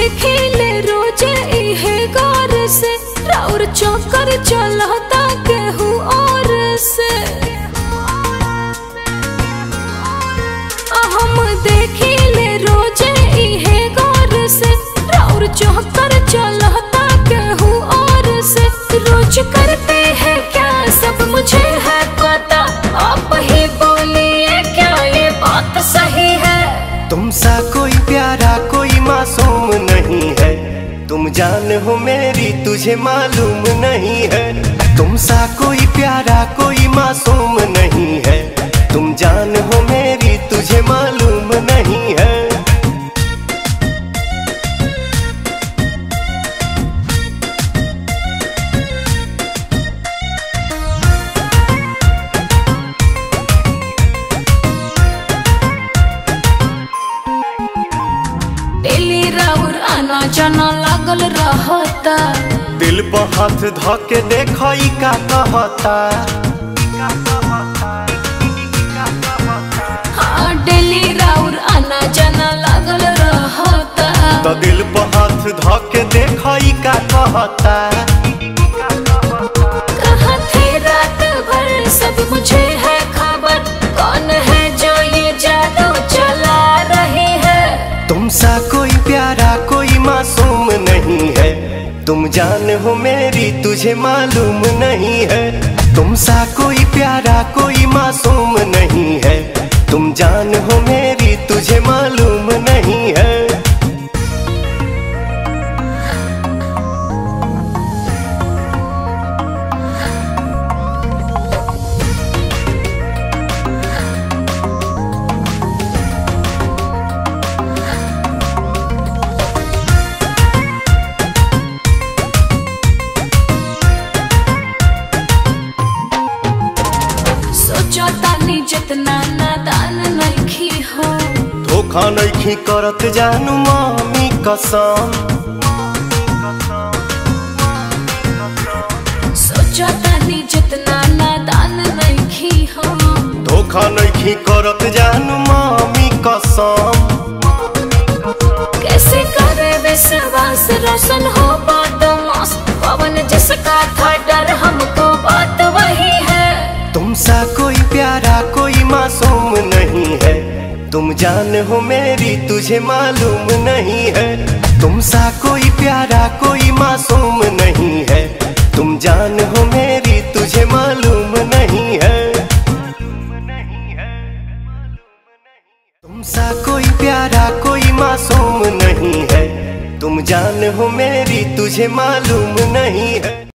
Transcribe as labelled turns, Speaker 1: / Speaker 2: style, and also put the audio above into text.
Speaker 1: देखिले रोज़े इहे गौर से, राउर चौकर चलता केहू और से। हम देखिले रोज़े इहे गौर से, राउर चौकर चलता केहू और से। रोज करते हैं क्या सब मुझे है पता? आप ही बोलिए क्या ये बात सही है?
Speaker 2: तुमसा कोई हो मेरी, तुझे मालूम नहीं है। तुम सा कोई प्यारा, कोई मासूम नहीं है। तुम जान हो मेरी, तुझे मालूम
Speaker 1: राउर आना जाना लागल रहता।
Speaker 2: दिल पर हाथ ध के देखई का कहता
Speaker 1: हाँ डेली राउर आना जाना लागल रहता।
Speaker 2: तो दिल पर हाथ ध के देखई का कहता तुम जान हो मेरी, तुझे मालूम नहीं है। तुम सा कोई प्यारा, कोई मासूम नहीं है। तुम जान हो मेरी
Speaker 1: तानी जितना नादान नहीं हो।
Speaker 2: धोखा नहीं करत जानू मामी कसम।
Speaker 1: सोचो जितना नादान नहीं हो।
Speaker 2: धोखा नहीं करत जानू मामी कसम।
Speaker 1: कैसे करे विश्वास रोशन हो बात मस्त पवन जिसका था
Speaker 2: प्यारा कोई मासूम नहीं है। तुम जान हो मेरी, तुझे मालूम नहीं है। तुम सा कोई प्यारा कोई मासूम नहीं है। तुम जान हो मेरी, तुझे मालूम नहीं है। तुम सा कोई प्यारा कोई मासूम नहीं है। तुम जान हो मेरी, तुझे मालूम नहीं है।